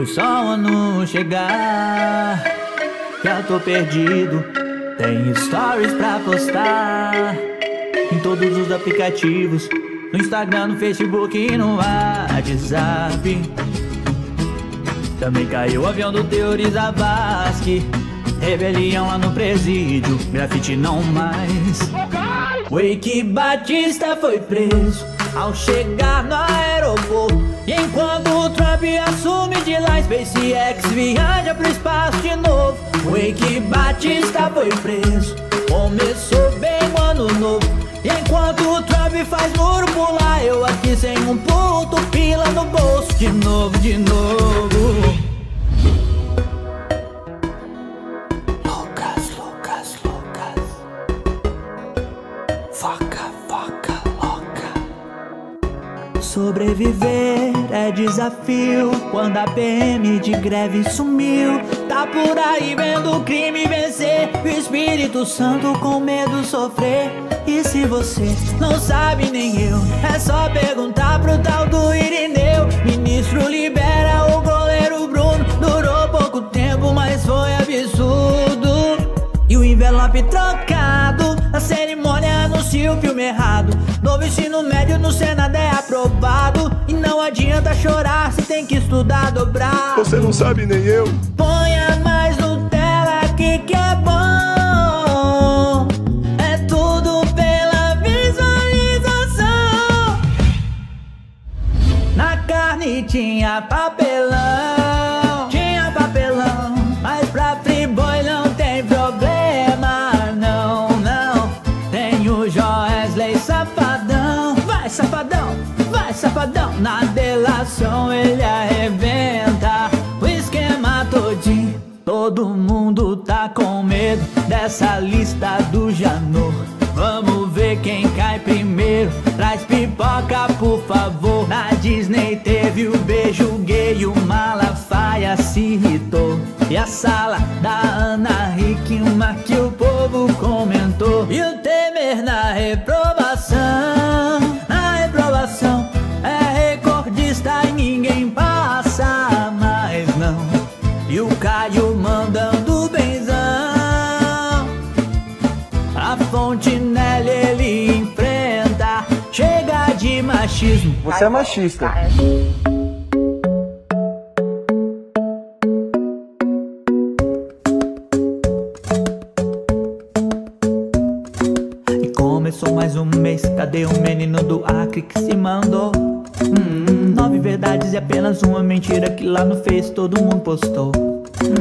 Foi só ano chegar. Já tô perdido. Tem stories pra postar. Em todos os aplicativos. No Instagram, no Facebook e no WhatsApp. Também caiu o avião do Teoriza Basque. Rebelião lá no presídio, grafite não mais. Wake Batista foi preso ao chegar no aeroporto. E enquanto o Trump lá, SpaceX viaja pro espaço de novo. Wake Batista foi preso, começou bem o ano novo. E enquanto o Trump faz muro pular, eu aqui sem um puto pila no bolso. De novo, de novo. Sobreviver desafio quando a PM de greve sumiu. Tá por aí vendo o crime vencer. O Espírito Santo com medo sofrer. E se você não sabe nem eu, é só perguntar pro tal do Irineu. Ministro libera o goleiro Bruno. Durou pouco tempo, mas foi absurdo. E o envelope trocado, a cerimônia anuncia o filme errado. Novo ensino médio no Senado é aprovado. Não adianta chorar se tem que estudar dobrado. Você não sabe nem eu. Ponha mais Nutella aqui que é bom. É tudo pela visualização. Na carne tinha papelão, tinha papelão. Mas pra Friboi não tem problema, não, não. Tem o Joesley vai safadão. Na delação ele arrebenta o esquema todinho. Todo mundo tá com medo dessa lista do Janô. A Fontenelle ele enfrenta. Chega de machismo. Você é machista. E começou mais um mês. Cadê o menino do Acre que se mandou? Hum, nove verdades e apenas uma mentira que lá no Face todo mundo postou.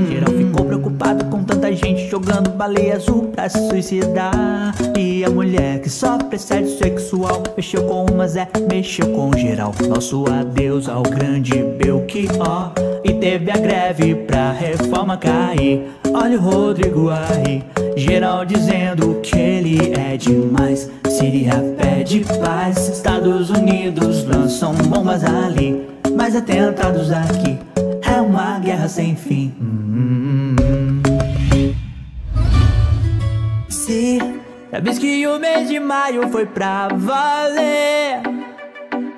Geral ficou preocupado com tanta gente jogando baleia azul pra se suicidar. E a mulher que sofre assédio sexual mexeu com umas é, mexeu com geral. Nosso adeus ao grande Belchior. E teve a greve pra reforma cair. Olha o Rodrigo aí, geral dizendo que ele é demais. Síria pede paz, Estados Unidos lançam bombas ali. Mas atentados aqui é uma guerra sem fim. Se sabes que o mês de maio foi pra valer.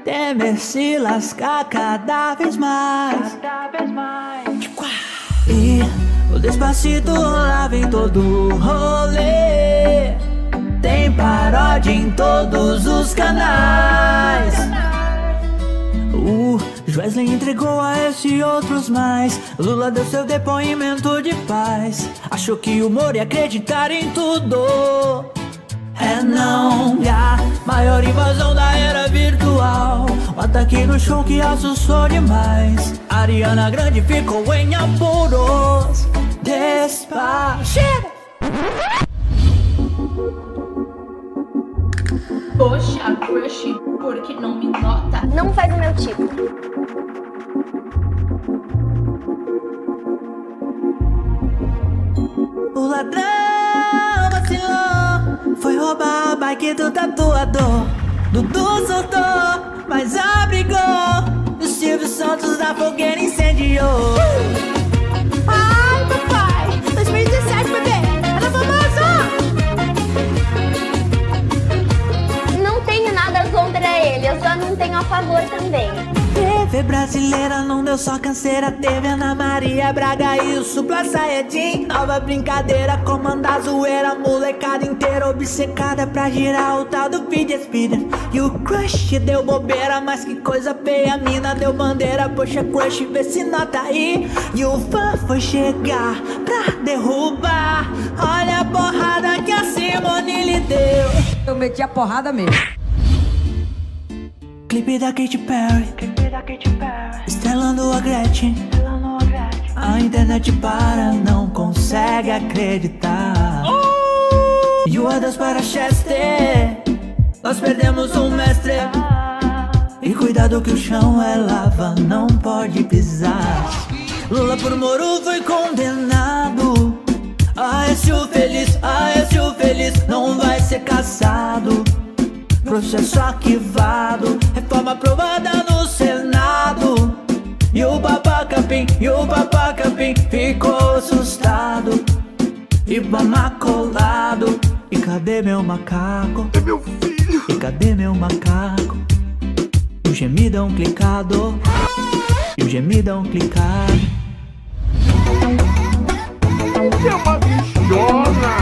Temer se lascar cada vez mais. E o despacito rolava em todo rolê. Tem paródia em todos os canais. O Joesley entregou a esse e outros mais. Lula deu seu depoimento de paz. Achou que o humor ia acreditar em tudo. É não, a maior invasão da era virtual. Um ataque no show que assustou demais. Ariana Grande ficou em apuros. Despachida. Poxa, crush, por que não me nota? Não faz o meu tipo. O ladrão vacilou, foi roubar a bike do tatuador. Dudu soltou, mas abrigou. Favor também. TV brasileira não deu eu só canseira. Teve Ana Maria Braga e o Supla Saiyajin Nova brincadeira, comanda a zoeira. Molecada inteira obcecada pra girar o tal do Speed Speeder E o crush deu bobeira, mas que coisa feia. A mina deu bandeira, poxa crush, vê se nota aí. E o fã foi chegar pra derrubar. Olha a porrada que a Simone lhe deu. Eu meti a porrada mesmo. Clipe da Katy Perry. Estrelando a Gretchen. A internet para, não consegue acreditar. E o adeus para Chester Nós perdemos um mestre. E cuidado que o chão é lava, não pode pisar. Lula por Moro foi condenado. Aécio feliz, Aécio feliz Não vai ser caçado Processo arquivado, reforma aprovada no Senado. E o babaca Pim, e o babaca Pim ficou assustado. Ibama colado. E cadê meu macaco? É meu filho. E cadê meu macaco? O gemidão clicado. E o gemidão clicado. Que é uma bichona.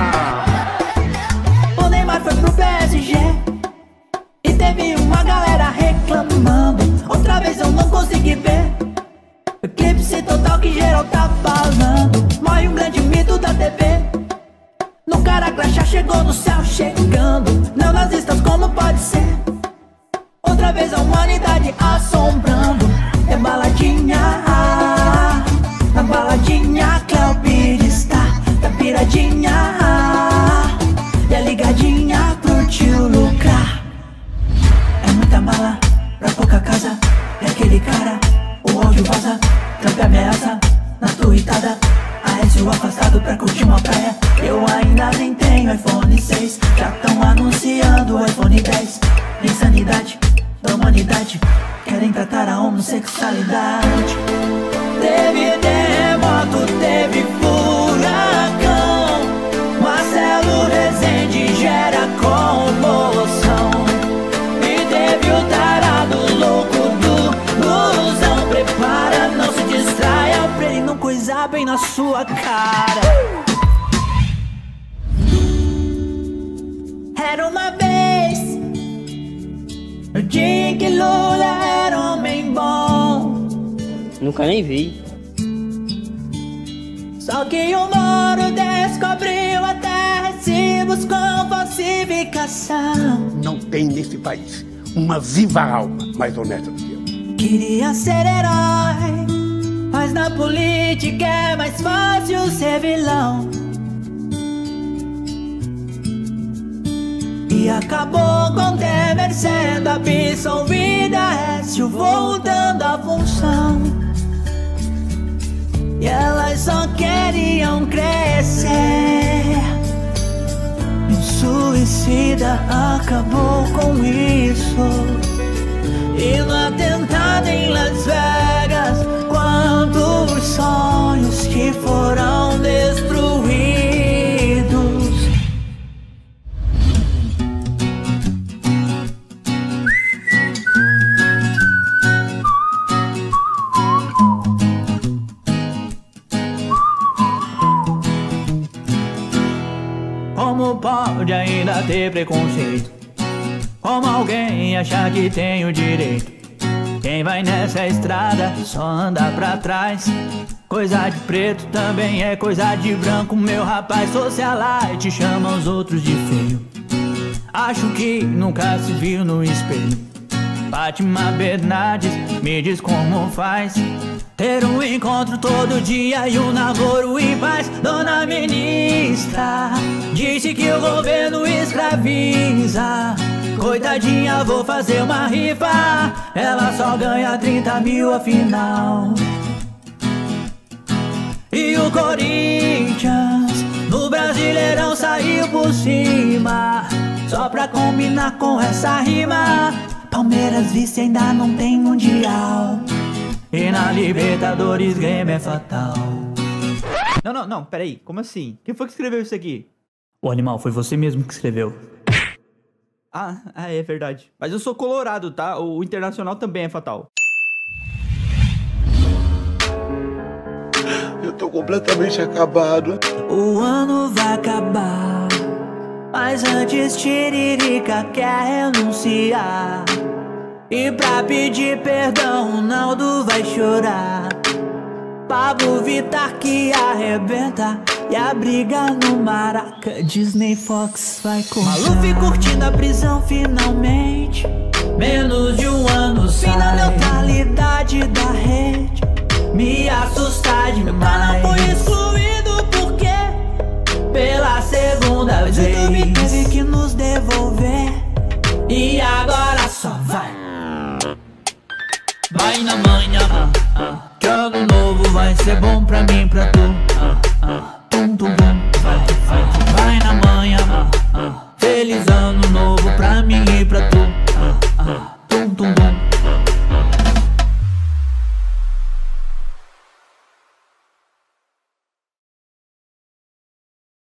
O Neymar foi pro PSG Querem tratar a homossexualidade. Teve terremoto, teve furacão. Marcelo Rezende gera comoção. E teve o tarado louco do blusão Prepara, não se distraia Pra ele não coisar bem na sua cara. Era uma vez Que Lula era homem bom Nunca nem vi. Só que o Moro descobriu até recibos com falsificação. Não tem nesse país uma viva alma mais honesta do que eu. Queria ser herói, mas na política é mais fácil ser vilão. E acabou com Temer sendo absolvida, Écio voltando à função. E elas só queriam crescer. E o suicida acabou com isso. E no pode ainda ter preconceito? Como alguém achar que tem o direito? Quem vai nessa estrada só anda pra trás. Coisa de preto também é coisa de branco, meu rapaz. Socialite chama os outros de feio. Acho que nunca se viu no espelho. Fátima Bernardes, me diz como faz. Ter um encontro todo dia e um namoro em paz. Dona ministra disse que o governo escraviza. Coitadinha, vou fazer uma rifa. Ela só ganha 30 mil afinal. E o Corinthians no Brasileirão saiu por cima. Só pra combinar com essa rima. Palmeiras vice ainda não tem mundial. E na Libertadores Grêmio é fatal. Não, não, não, peraí. Como assim? Quem foi que escreveu isso aqui? O animal foi você mesmo que escreveu. Ah, ah, é verdade. Mas eu sou colorado, tá? O Internacional também é fatal. Eu tô completamente acabado. O ano vai acabar. Mas antes Tiririca quer renunciar. E pra pedir perdão, Naldo vai chorar. Pablo Vitar que arrebenta. E a briga no Maraca, Disney Fox vai cortar. Maluf curtindo a prisão finalmente. Menos de um ano sem na neutralidade da rede. Me assustar de meu tá canal foi excluído porque pela segunda vez. YouTube teve que nos devolver. E agora só vai vai na manha. Que ano novo vai ser bom pra mim, pra tu. Ah, ah.